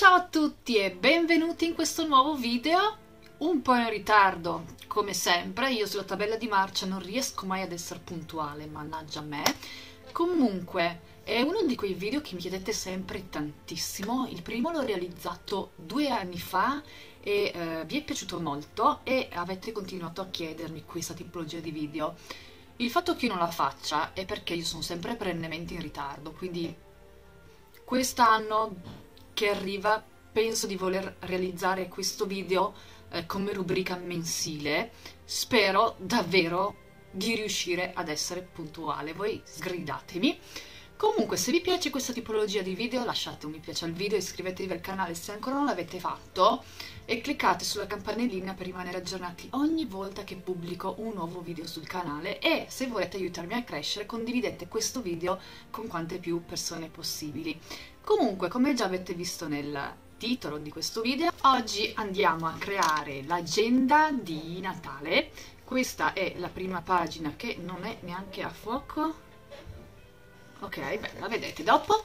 Ciao a tutti e benvenuti in questo nuovo video, un po' in ritardo come sempre, io sulla tabella di marcia non riesco mai ad essere puntuale, mannaggia a me. Comunque, è uno di quei video che mi chiedete sempre tantissimo, il primo l'ho realizzato due anni fa e eh, vi è piaciuto molto e avete continuato a chiedermi questa tipologia di video. Il fatto che io non la faccia è perché io sono sempre perennemente in ritardo, quindi quest'anno che arriva penso di voler realizzare questo video eh, come rubrica mensile. Spero davvero di riuscire ad essere puntuale. Voi sgridatemi. Comunque, se vi piace questa tipologia di video, lasciate un mi piace al video, iscrivetevi al canale se ancora non l'avete fatto e cliccate sulla campanellina per rimanere aggiornati ogni volta che pubblico un nuovo video sul canale e se volete aiutarmi a crescere condividete questo video con quante più persone possibili. Comunque, come già avete visto nel titolo di questo video, oggi andiamo a creare l'agenda di Natale. Questa è la prima pagina che non è neanche a fuoco, ok beh la vedete dopo.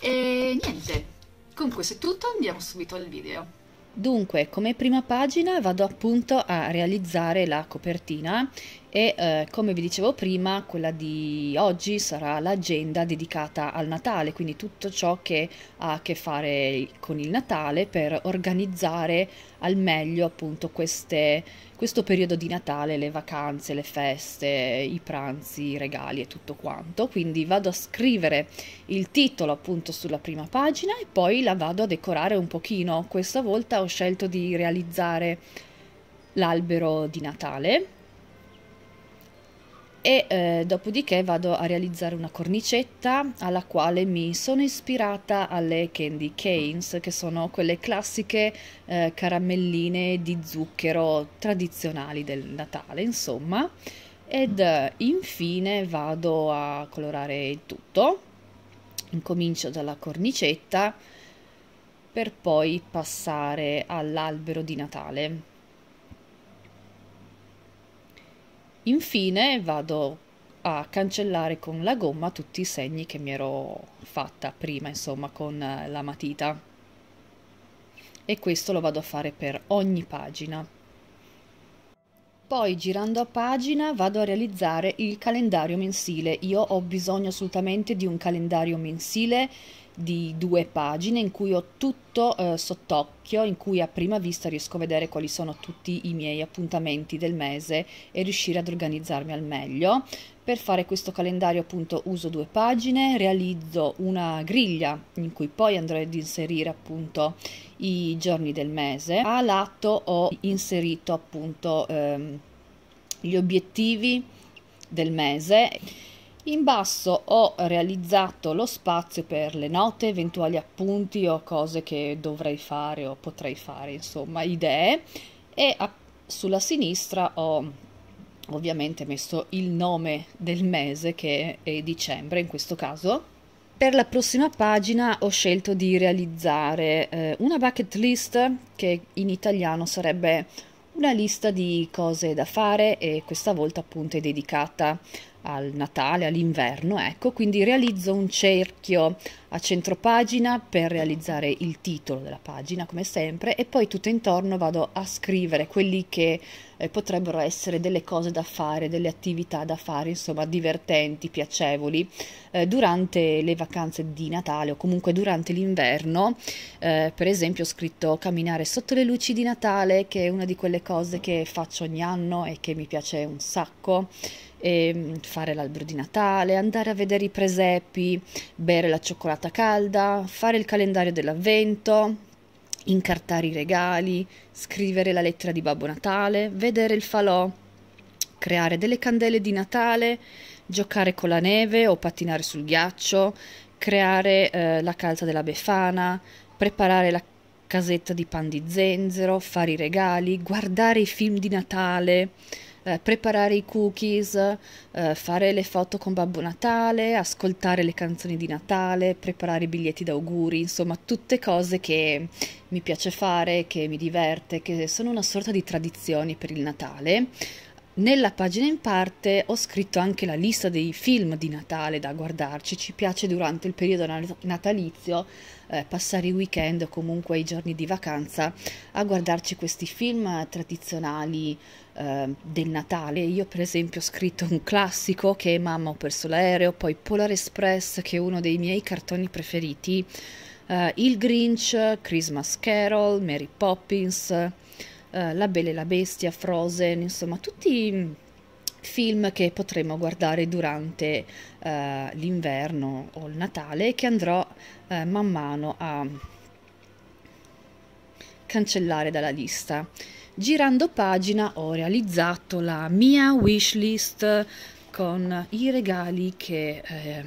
E niente con questo è tutto andiamo subito al video. Dunque, come prima pagina vado appunto a realizzare la copertina e eh, come vi dicevo prima, quella di oggi sarà l'agenda dedicata al Natale, quindi tutto ciò che ha a che fare con il Natale per organizzare al meglio appunto queste, questo periodo di Natale, le vacanze, le feste, i pranzi, i regali e tutto quanto. Quindi vado a scrivere il titolo appunto sulla prima pagina e poi la vado a decorare un pochino. Questa volta ho scelto di realizzare l'albero di Natale e eh, dopodiché vado a realizzare una cornicetta alla quale mi sono ispirata alle candy canes che sono quelle classiche eh, caramelline di zucchero tradizionali del Natale insomma. Ed eh, infine vado a colorare il tutto. Incomincio dalla cornicetta per poi passare all'albero di Natale Infine vado a cancellare con la gomma tutti i segni che mi ero fatta prima, insomma, con la matita. E questo lo vado a fare per ogni pagina. Poi girando a pagina vado a realizzare il calendario mensile. Io ho bisogno assolutamente di un calendario mensile di due pagine in cui ho tutto eh, sott'occhio, in cui a prima vista riesco a vedere quali sono tutti i miei appuntamenti del mese e riuscire ad organizzarmi al meglio. Per fare questo calendario appunto uso due pagine, realizzo una griglia in cui poi andrò ad inserire appunto i giorni del mese. A lato ho inserito appunto ehm, gli obiettivi del mese in basso ho realizzato lo spazio per le note, eventuali appunti o cose che dovrei fare o potrei fare, insomma, idee. E a, sulla sinistra ho ovviamente messo il nome del mese che è dicembre in questo caso. Per la prossima pagina ho scelto di realizzare eh, una bucket list che in italiano sarebbe una lista di cose da fare e questa volta appunto è dedicata al Natale, all'inverno, ecco, quindi realizzo un cerchio a centro pagina per realizzare il titolo della pagina come sempre e poi tutto intorno vado a scrivere quelli che eh, potrebbero essere delle cose da fare, delle attività da fare, insomma divertenti, piacevoli eh, durante le vacanze di Natale o comunque durante l'inverno. Eh, per esempio ho scritto camminare sotto le luci di Natale che è una di quelle cose che faccio ogni anno e che mi piace un sacco e fare l'albero di Natale, andare a vedere i presepi, bere la cioccolata calda, fare il calendario dell'avvento, incartare i regali, scrivere la lettera di Babbo Natale, vedere il falò, creare delle candele di Natale, giocare con la neve o pattinare sul ghiaccio, creare eh, la calza della Befana, preparare la casetta di pan di zenzero, fare i regali, guardare i film di Natale, eh, preparare i cookies, eh, fare le foto con Babbo Natale, ascoltare le canzoni di Natale, preparare i biglietti d'auguri, insomma tutte cose che mi piace fare, che mi diverte, che sono una sorta di tradizioni per il Natale. Nella pagina in parte ho scritto anche la lista dei film di Natale da guardarci. Ci piace durante il periodo natalizio eh, passare i weekend o comunque i giorni di vacanza a guardarci questi film tradizionali eh, del Natale. Io per esempio ho scritto un classico che è Mamma ho perso l'aereo, poi Polar Express che è uno dei miei cartoni preferiti, eh, Il Grinch, Christmas Carol, Mary Poppins eh, la Bella e la Bestia, Frozen, insomma tutti film che potremo guardare durante uh, l'inverno o il Natale e che andrò uh, man mano a cancellare dalla lista. Girando pagina ho realizzato la mia wishlist con i regali che eh,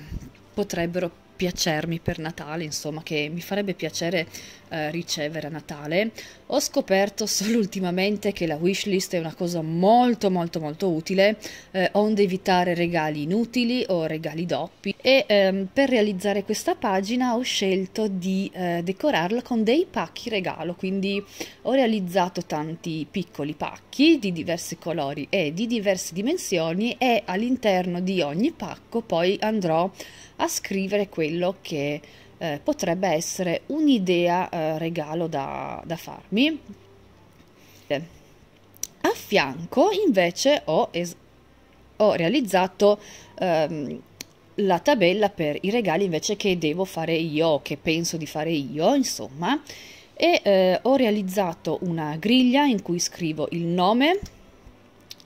potrebbero piacermi per Natale, insomma, che mi farebbe piacere eh, ricevere a Natale. Ho scoperto solo ultimamente che la wishlist è una cosa molto molto molto utile, eh, onde evitare regali inutili o regali doppi. E ehm, per realizzare questa pagina ho scelto di eh, decorarla con dei pacchi regalo, quindi ho realizzato tanti piccoli pacchi di diversi colori e di diverse dimensioni e all'interno di ogni pacco poi andrò a scrivere quello che eh, potrebbe essere un'idea eh, regalo da, da farmi. A fianco invece ho, es- ho realizzato ehm, la tabella per i regali invece che devo fare io che penso di fare io, insomma, e eh, ho realizzato una griglia in cui scrivo il nome,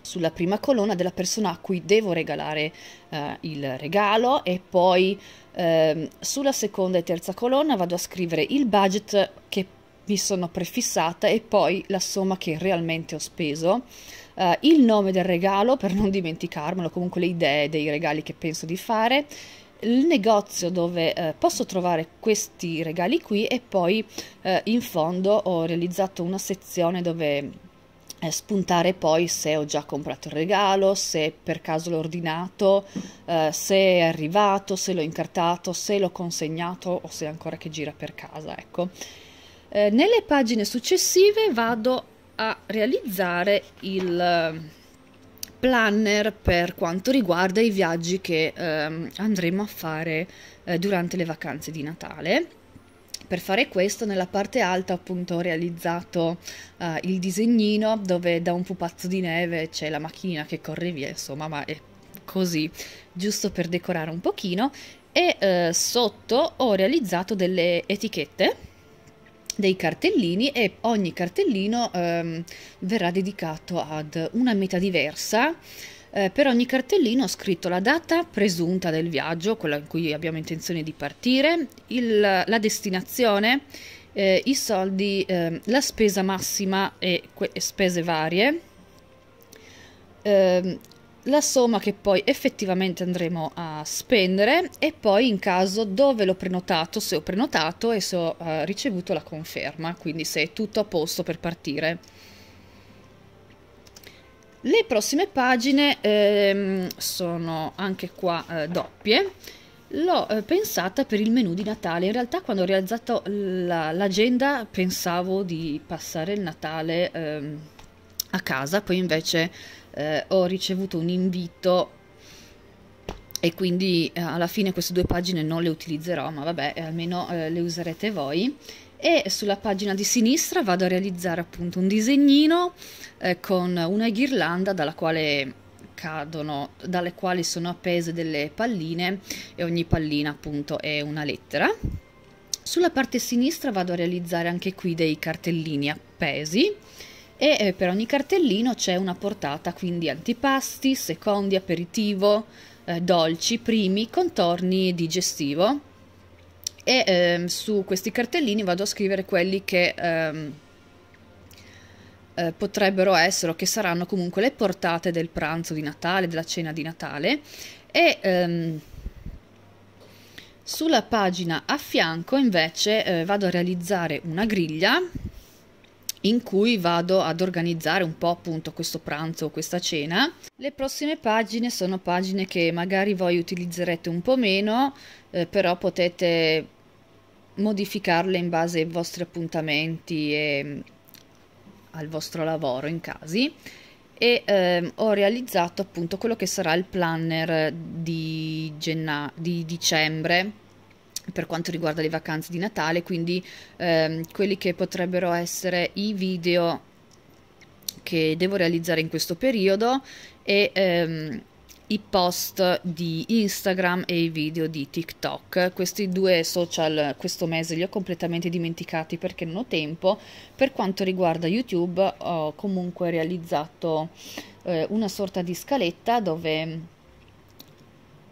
sulla prima colonna della persona a cui devo regalare eh, il regalo e poi eh, sulla seconda e terza colonna vado a scrivere il budget che mi sono prefissata e poi la somma che realmente ho speso. Uh, il nome del regalo per non dimenticarmelo, comunque le idee dei regali che penso di fare, il negozio dove uh, posso trovare questi regali qui e poi uh, in fondo ho realizzato una sezione dove eh, spuntare poi se ho già comprato il regalo, se per caso l'ho ordinato, eh, se è arrivato, se l'ho incartato, se l'ho consegnato o se ancora che gira per casa. Ecco. Eh, nelle pagine successive vado a realizzare il eh, planner per quanto riguarda i viaggi che ehm, andremo a fare eh, durante le vacanze di Natale per fare questo nella parte alta appunto ho realizzato uh, il disegnino dove da un pupazzo di neve c'è la macchina che corre via, insomma, ma è così, giusto per decorare un pochino. E uh, sotto ho realizzato delle etichette dei cartellini e ogni cartellino um, verrà dedicato ad una meta diversa eh, per ogni cartellino ho scritto la data presunta del viaggio, quella in cui abbiamo intenzione di partire, il, la destinazione, eh, i soldi, eh, la spesa massima e, que- spese varie, ehm, la somma che poi effettivamente andremo a spendere e poi in caso dove l'ho prenotato, se ho prenotato e se ho uh, ricevuto la conferma, quindi se è tutto a posto per partire. Le prossime pagine ehm, sono anche qua eh, doppie. L'ho eh, pensata per il menu di Natale. In realtà, quando ho realizzato la, l'agenda, pensavo di passare il Natale ehm, a casa, poi invece eh, ho ricevuto un invito e quindi eh, alla fine queste due pagine non le utilizzerò, ma vabbè, almeno eh, le userete voi e sulla pagina di sinistra vado a realizzare appunto un disegnino eh, con una ghirlanda dalla quale cadono, dalle quali sono appese delle palline e ogni pallina appunto è una lettera. Sulla parte sinistra vado a realizzare anche qui dei cartellini appesi e eh, per ogni cartellino c'è una portata, quindi antipasti, secondi, aperitivo, eh, dolci, primi, contorni, digestivo. E ehm, su questi cartellini vado a scrivere quelli che ehm, eh, potrebbero essere o che saranno comunque le portate del pranzo di Natale, della cena di Natale. E ehm, sulla pagina a fianco invece eh, vado a realizzare una griglia in cui vado ad organizzare un po' appunto questo pranzo o questa cena. Le prossime pagine sono pagine che magari voi utilizzerete un po' meno, eh, però potete modificarle in base ai vostri appuntamenti e mm, al vostro lavoro in casi e eh, ho realizzato appunto quello che sarà il planner di, genna- di dicembre per quanto riguarda le vacanze di Natale, quindi ehm, quelli che potrebbero essere i video che devo realizzare in questo periodo e ehm, i post di Instagram e i video di TikTok. Questi due social questo mese li ho completamente dimenticati perché non ho tempo. Per quanto riguarda YouTube ho comunque realizzato eh, una sorta di scaletta dove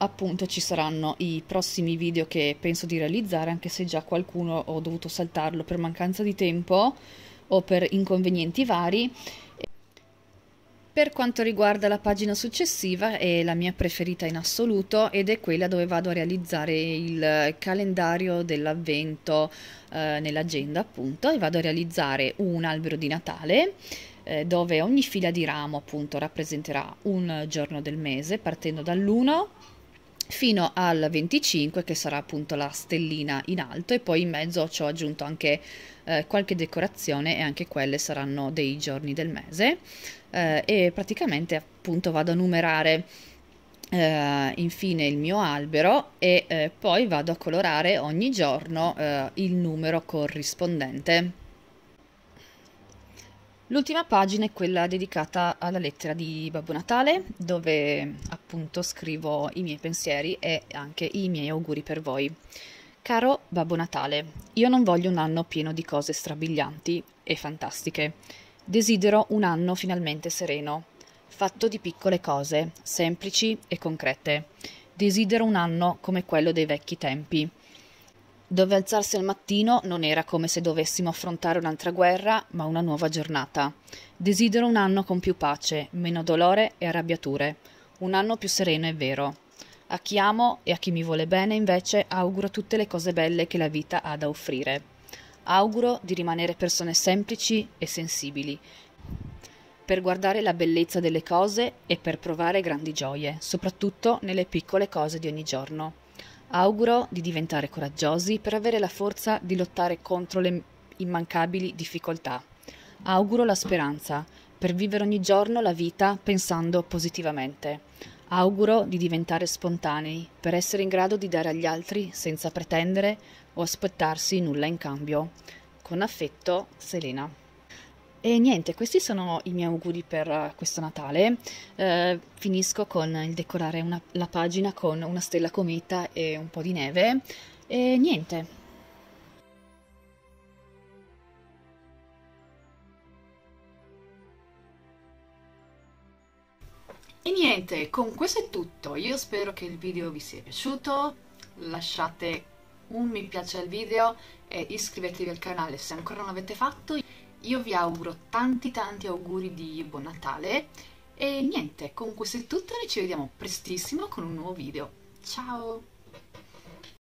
appunto ci saranno i prossimi video che penso di realizzare, anche se già qualcuno ho dovuto saltarlo per mancanza di tempo o per inconvenienti vari. Per quanto riguarda la pagina successiva è la mia preferita in assoluto ed è quella dove vado a realizzare il calendario dell'avvento eh, nell'agenda appunto e vado a realizzare un albero di Natale eh, dove ogni fila di ramo appunto rappresenterà un giorno del mese partendo dall'1 fino al 25 che sarà appunto la stellina in alto e poi in mezzo ci ho aggiunto anche eh, qualche decorazione e anche quelle saranno dei giorni del mese eh, e praticamente appunto vado a numerare eh, infine il mio albero e eh, poi vado a colorare ogni giorno eh, il numero corrispondente. L'ultima pagina è quella dedicata alla lettera di Babbo Natale, dove appunto scrivo i miei pensieri e anche i miei auguri per voi. Caro Babbo Natale, io non voglio un anno pieno di cose strabilianti e fantastiche. Desidero un anno finalmente sereno, fatto di piccole cose, semplici e concrete. Desidero un anno come quello dei vecchi tempi, dove alzarsi al mattino non era come se dovessimo affrontare un'altra guerra, ma una nuova giornata. Desidero un anno con più pace, meno dolore e arrabbiature, un anno più sereno e vero. A chi amo e a chi mi vuole bene, invece, auguro tutte le cose belle che la vita ha da offrire. Auguro di rimanere persone semplici e sensibili, per guardare la bellezza delle cose e per provare grandi gioie, soprattutto nelle piccole cose di ogni giorno. Auguro di diventare coraggiosi per avere la forza di lottare contro le immancabili difficoltà. Auguro la speranza per vivere ogni giorno la vita pensando positivamente. Auguro di diventare spontanei per essere in grado di dare agli altri senza pretendere o aspettarsi nulla in cambio. Con affetto, Selena. E niente, questi sono i miei auguri per uh, questo Natale. Uh, finisco con il decorare una, la pagina con una stella cometa e un po' di neve. E niente. E niente, con questo è tutto. Io spero che il video vi sia piaciuto. Lasciate un mi piace al video e iscrivetevi al canale se ancora non l'avete fatto. Io vi auguro tanti tanti auguri di buon Natale e niente, con questo è tutto, noi ci vediamo prestissimo con un nuovo video. Ciao!